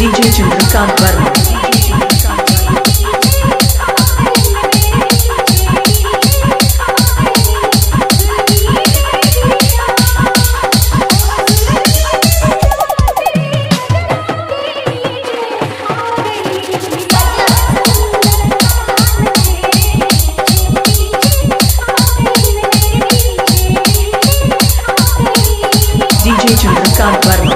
DJ Chandrakant Verma. DJ Chandrakant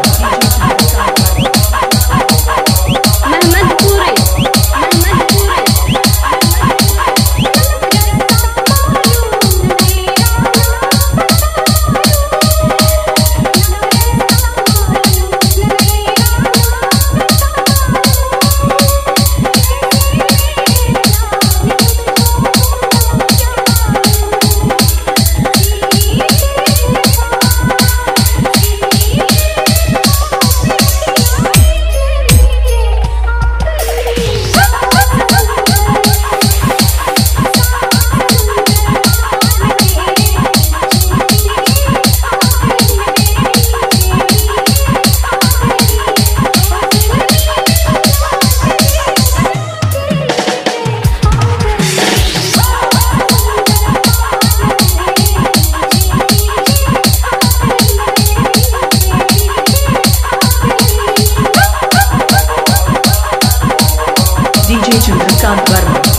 Chandrakant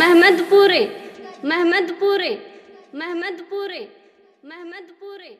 महमदपुरे महमदपुरे महमदपुरे महमदपुरे।